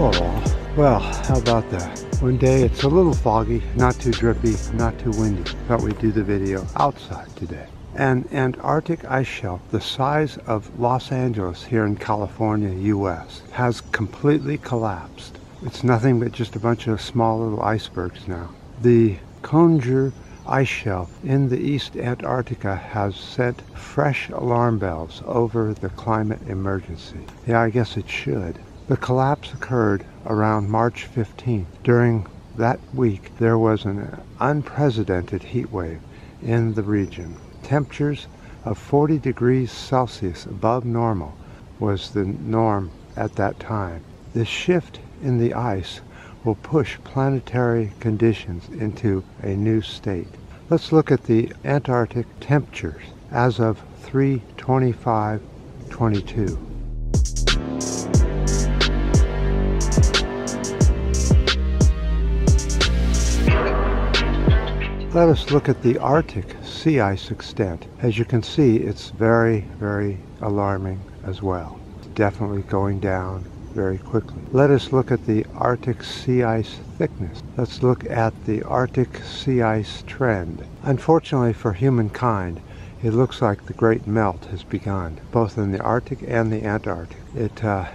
Oh, well, how about that? One day it's a little foggy, not too drippy, not too windy. Thought we'd do the video outside today. An Antarctic ice shelf the size of Los Angeles here in California, US, has completely collapsed. It's nothing but just a bunch of small little icebergs now. The Conger ice shelf in the East Antarctica has sent fresh alarm bells over the climate emergency. Yeah, I guess it should. The collapse occurred around March 15th. During that week, there was an unprecedented heat wave in the region. Temperatures of 40 degrees Celsius above normal was the norm at that time. This shift in the ice will push planetary conditions into a new state. Let's look at the Antarctic temperatures as of 325-22. Let us look at the Arctic sea ice extent. As you can see, it's very, very alarming as well. It's definitely going down very quickly. Let us look at the Arctic sea ice thickness. Let's look at the Arctic sea ice trend. Unfortunately for humankind, it looks like the great melt has begun, both in the Arctic and the Antarctic. It uh,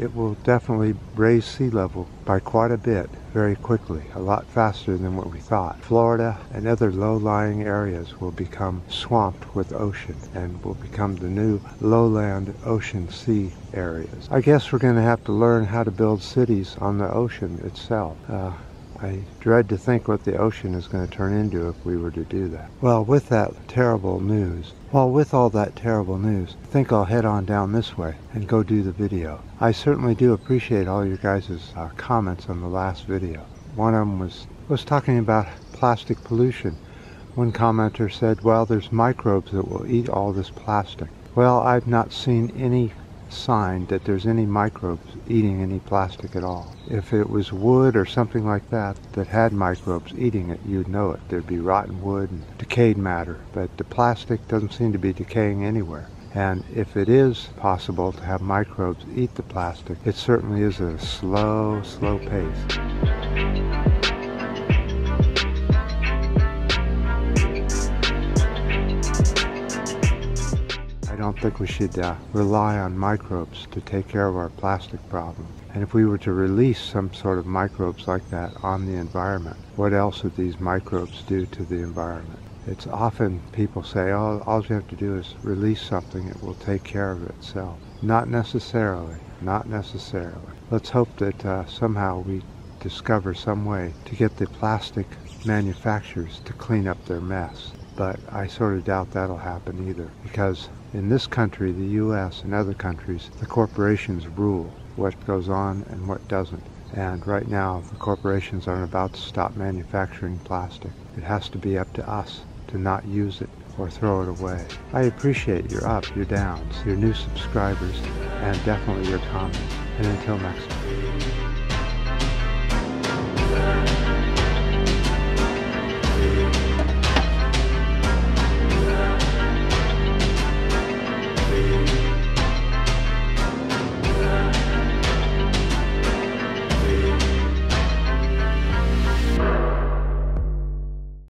it will definitely raise sea level by quite a bit very quickly, a lot faster than what we thought. Florida and other low-lying areas will become swamped with ocean and will become the new lowland ocean sea areas. I guess we're going to have to learn how to build cities on the ocean itself. Uh, I dread to think what the ocean is going to turn into if we were to do that. Well, with that terrible news, well, with all that terrible news, I think I'll head on down this way and go do the video. I certainly do appreciate all your guys' uh, comments on the last video. One of them was, was talking about plastic pollution. One commenter said, well, there's microbes that will eat all this plastic. Well, I've not seen any sign that there's any microbes eating any plastic at all. If it was wood or something like that that had microbes eating it, you'd know it. There'd be rotten wood and decayed matter, but the plastic doesn't seem to be decaying anywhere. And if it is possible to have microbes eat the plastic, it certainly is a slow, slow pace. Don't think we should uh, rely on microbes to take care of our plastic problem. And if we were to release some sort of microbes like that on the environment, what else would these microbes do to the environment? It's often people say, oh, all you have to do is release something, it will take care of itself. Not necessarily, not necessarily. Let's hope that uh, somehow we discover some way to get the plastic manufacturers to clean up their mess. But I sort of doubt that'll happen either because in this country, the U.S. and other countries, the corporations rule what goes on and what doesn't. And right now, the corporations aren't about to stop manufacturing plastic. It has to be up to us to not use it or throw it away. I appreciate your up, your downs, your new subscribers, and definitely your comments. And until next time.